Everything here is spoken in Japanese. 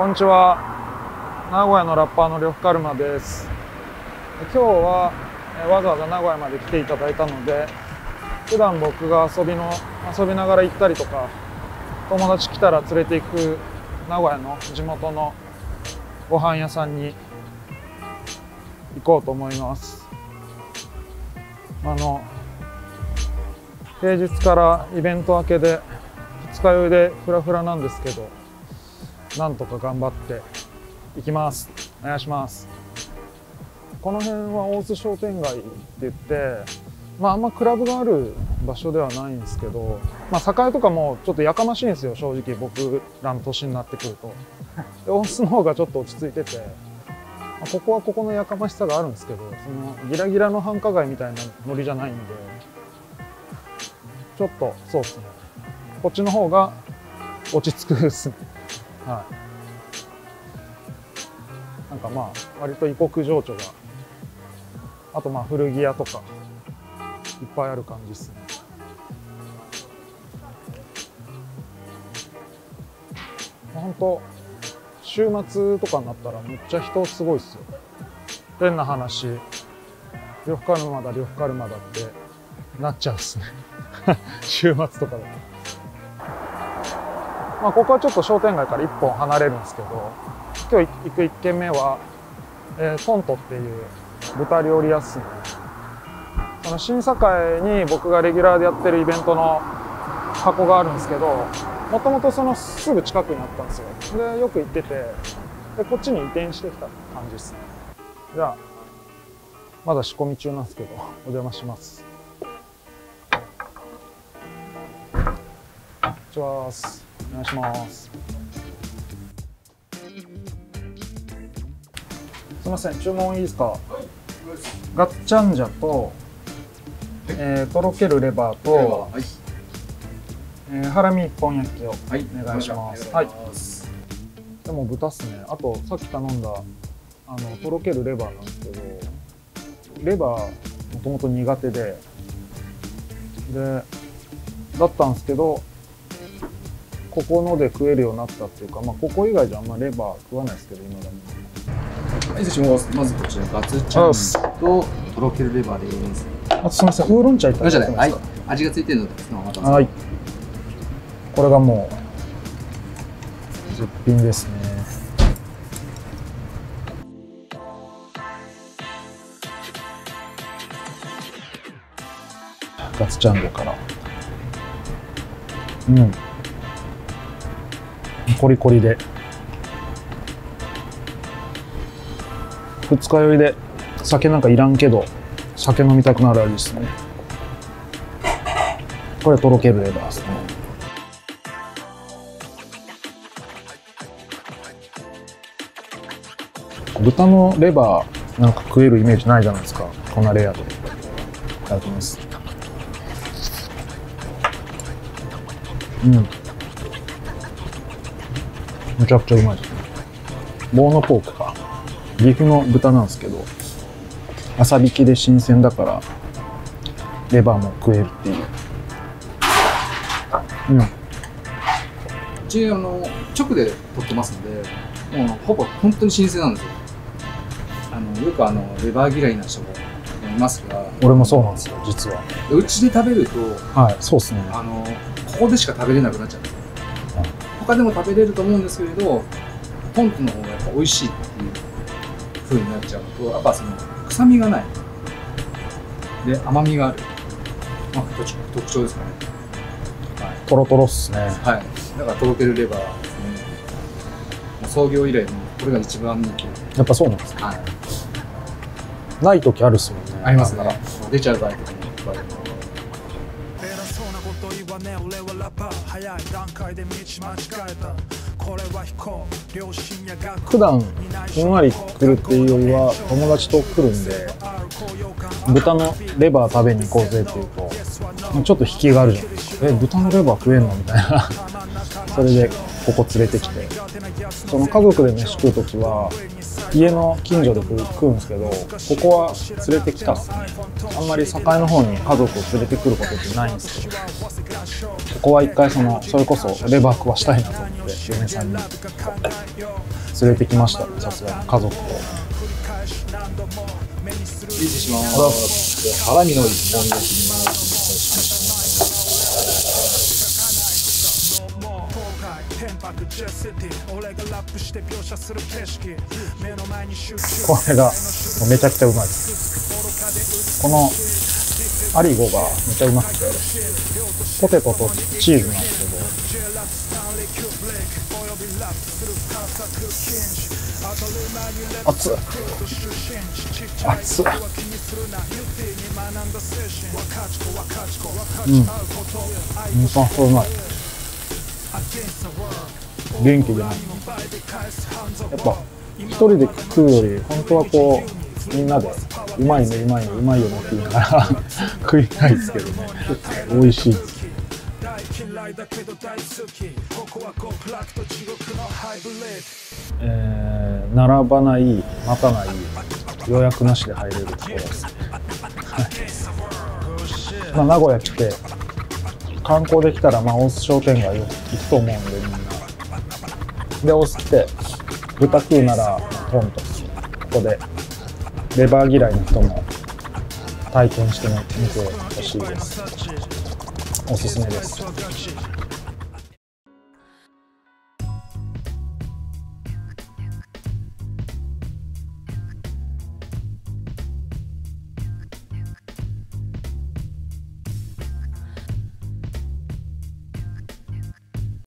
こんにちは。名古屋のラッパーの呂布カルマです。今日はわざわざ名古屋まで来ていただいたので普段僕が遊びの遊びながら行ったりとか友達来たら連れて行く名古屋の地元のご飯屋さんに行こうと思います。あの平日からイベント明けで二日酔いでフラフラなんですけどなんとか頑張っていきます。お願いします。この辺は大津商店街って言ってまああんまクラブがある場所ではないんですけどまあ栄とかもちょっとやかましいんですよ正直僕らの年になってくると。で大津の方がちょっと落ち着いててまあここはここのやかましさがあるんですけどそのギラギラの繁華街みたいなノリじゃないんでちょっとそうですね。こっちの方が落ち着くですね。はい。なんかまあ割と異国情緒があとまあ古着屋とかいっぱいある感じですね。本当週末とかになったらめっちゃ人すごいっすよ。変な話呂布カルマだ呂布カルマだってなっちゃうっすね。週末とかだと。まあここはちょっと商店街から一本離れるんですけど今日行く一軒目は、えートントっていう豚料理屋っすね。その審査会に僕がレギュラーでやってるイベントの箱があるんですけどもともとそのすぐ近くにあったんですよ。でよく行っててでこっちに移転してきた感じですね。じゃあまだ仕込み中なんですけどお邪魔します。こんにちはお願いしますすみません注文いいですか？ガッチャンジャと、えーとろけるレバーと、はい。えーハラミ一本焼きをはい。お願いしますお願いします。でも豚っすねあとさっき頼んだあのとろけるレバーなんですけどレバーもともと苦手ででだったんですけどここので食えるようになったっていうか、まあ、ここ以外じゃあんまレバー食わないですけど今だにはい、失礼しまずこちら、ガツチャンととろけるレバーです。あとすみませんウーロン茶いただいあじゃない。てもいいですはい。味がついてるので、そのまはい。これがもう絶品ですね。ガツチャンゴから。うん。コリコリで。二日酔いで酒なんかいらんけど、酒飲みたくなる味ですね。これとろけるレバーですね。豚のレバーなんか食えるイメージないじゃないですか。こんなレアで。いただきます。うん。めちゃくちゃうまいですね。ボーノポークか。岐阜の豚なんですけど、朝引きで新鮮だから、レバーも食えるっていう。うん。うち、あの、直で取ってますので、もうほぼ本当に新鮮なんですよ。あの、よくあの、レバー嫌いな人もいますが、俺もそうなんですよ、実は。うちで食べると、はい、そうですね。あの、ここでしか食べれなくなっちゃうんですよ。他でも食べれると思うんですけれど、ポントの方がやっぱ美味しいっていう風になっちゃうと、やっぱその、臭みがない。で、甘みがある。まあ、特徴ですかね。トロトロっすね。はい。だから、とろけるレバーですね。創業以来の、これが一番人気。やっぱそうなんですね。はい。ない時あるっすもんね。ありますね。出ちゃう場合とかもいっぱいある偉そうなこと言わね俺はラッパー早い段階で道間違えた。これは飛行両親や学校普段ふんわり来るっていうよりは友達と来るんで豚のレバー食べに行こうぜっていうとちょっと引きがあるじゃないですか。え豚のレバー食えんのみたいな。それでここ連れてきて。その家族で飯食う時は家の近所で食うんですけどここは連れてきたっす。ねあんまり境の方に家族を連れてくることってないんですけどここは一回そのそれこそレバー食わしたいなと思って嫁さんに。連れてきました。ねさすがに家族を。失礼します。ハラミの一本焼きにお願いし天白ジェスティ俺がラップして描写する景色目の前に集中これがもうめちゃくちゃうまい。ですこのアリゴがめちゃうまくてポテトとチーズなんですけど熱っ。熱っ。うん。うんパンそううまい。元気で。ないやっぱ一人で食うより本当はこうみんなでうまいねうまいねうまいよねって言いながら 食いたいですけどね。美味しいえ並ばない待たない予約なしで入れるところです、は いまあ、名古屋来て観光できたらまあ大須商店街行くと思うんでみんな。で大須って豚食うならポンと。ここでレバー嫌いの人も体験してみてほしいです。おすすめです。